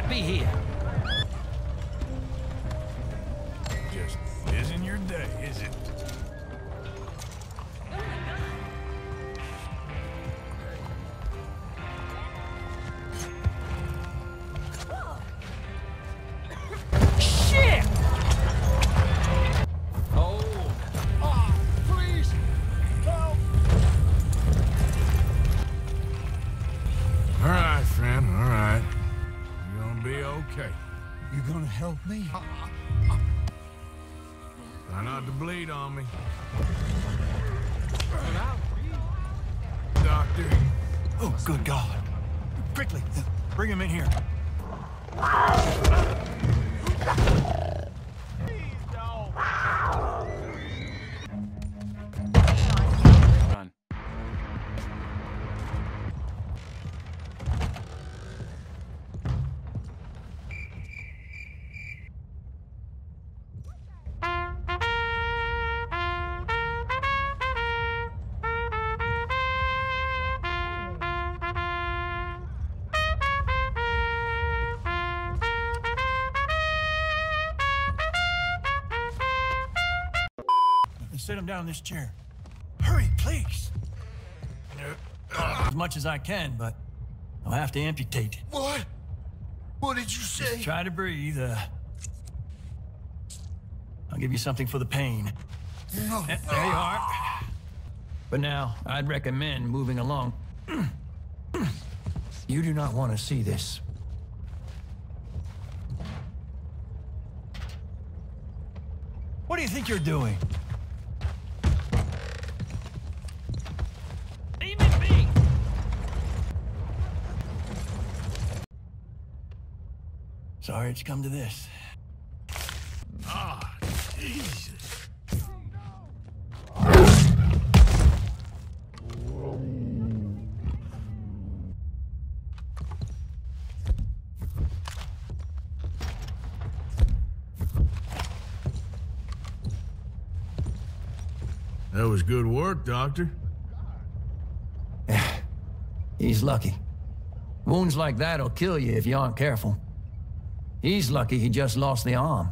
can't be here. Okay. You gonna help me? Uh, uh, uh. Try not to bleed on me. Doctor, Oh, good God. Quickly, bring him in here. Sit him down in this chair. Hurry, please. As much as I can, but I'll have to amputate. What? What did you say? Try to breathe. Uh, I'll give you something for the pain. No. Eh, There you are. But now, I'd recommend moving along. You do not want to see this. What do you think you're doing? Leave it be! Sorry it's come to this. ah, Jesus. That was good work, Doctor. He's lucky. Wounds like that'll kill you if you aren't careful. He's lucky he just lost the arm.